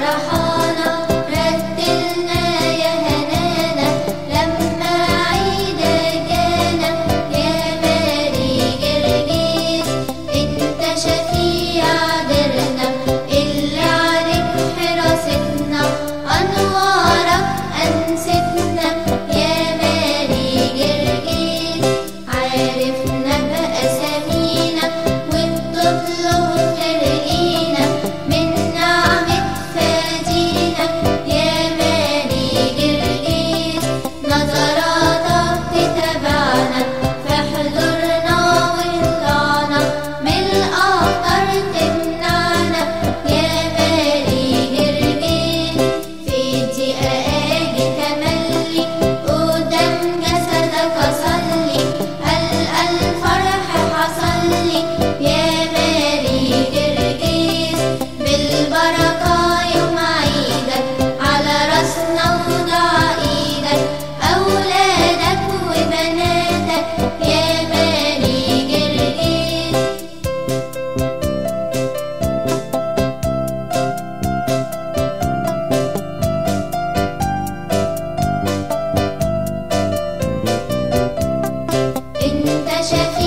然后 Shake